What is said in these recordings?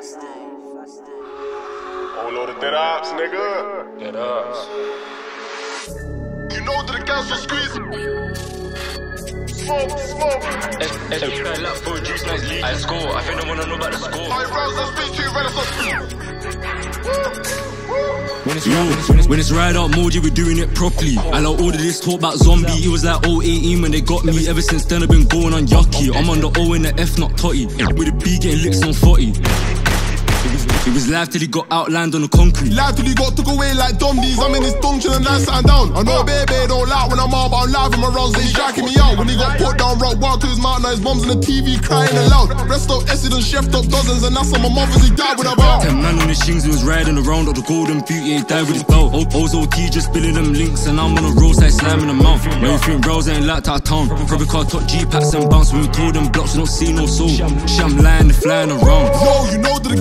Oh Whole load of dead ops, nigga. Dead ups. You know that the gas will squeeze. Smoke, smoke. Every lap for juice, nice lead. I score. I think I wanna know about the score. I rouse that speak to you, renaissance. When it's, when, it's, when it's ride out mode, yeah, we're doing it properly. I like all of this talk about zombie. It was like 018 when they got me. Ever since then, I've been going on yucky. I'm on the O and the F, not totty. With the B getting licks on 40. It was, it was live till he got outlined on the concrete. Live till he got took away like Dombies. I'm in his and I'm sitting down. I know baby don't like when I'm out, but I'm live in my rounds. They jacking me out. When he got put down, rock wild to his mouth. Now his mom's on the TV crying aloud. Rest up Essid and chefed up dozens, and that's on my mother's. He died with a bow. Ten man on his shings, he was riding around of the golden beauty, he died with his belt. O- O's OT just spilling them links, and I'm on the roadside slamming them mouth. Now you think rails ain't like that town. Probably car top G packs and bounce when we told them blocks, we don't see no soul. Sham lying, flying around.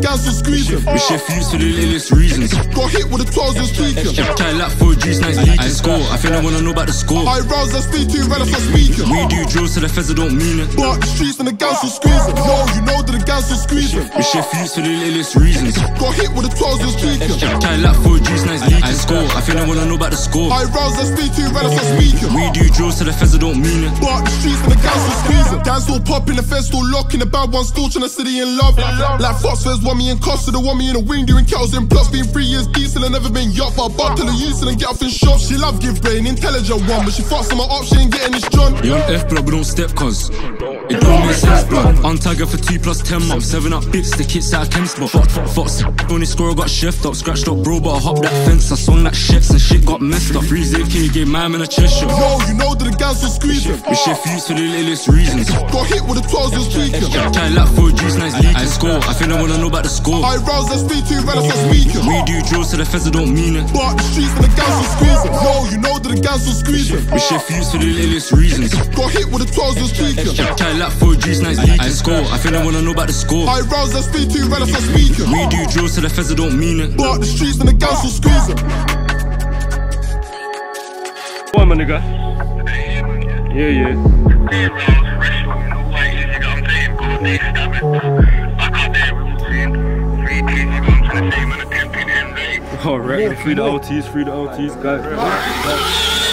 Yo, you know that was squeezing. We share fuse for the littlest reasons. Got hit with the 12s and tweaking. Try lap for a juice, nice leak. I score, I think I wanna know about the score. I rouse that speak to you, renaissance speaking. We do drills to the feds, don't mean it. But the streets and the gas was squeezing. Yo, you know that the gas was squeezing. We share fuse for the littlest reasons. Got hit with the 12s and tweaking. Try lap for a juice, nice leak. I score, I think I wanna know about the score. I rouse that speak to you, renaissance speaking. We do drills to the feds, don't mean it. But the streets and the Guys still popping, the feds still locking. The bad ones still trying to city in love. Like Fox feds want me in the want me in a wing doing cows in plus. Been three years decent and never been yacht. But I butt till the and get off in shop. She love give brain, intelligent one, but she fucks on my up, she ain't getting this John. You on F block, but don't step cause it don't make sense, blood. Untagger for 2 plus 10 months. 7 up bits, the kits out of chem spot. Fox, only score, got shift up. Scratched up, bro, but I hopped that fence. I swung that shits and shit got messed up. Freeze it, king, gave my man a chest shot. Yo, you know that the gas was squeezing. We share fuse for the littlest reasons. Got hit with the 12s was tweaking. Try lap for a juice, nice leak. I score, I think I wanna know about the score. I rouse that speak to you, renaissance speaking. We do drills to the feds, don't mean it. But the streets and the gas was squeezing. Yo, you know that the gas was squeezing. We share fuse for the littlest reasons. Got hit with the 12s was tweaking. Try lap for a juice, nice leak. I score, I think I wanna know about the score. I rouse that speak to you, renaissance speaking. We do drills to the feds, don't mean it. But the streets and the gas was squeezing. Go on, my nigga. Yeah, yeah. Alright, free the OTs, free the OTs, guys.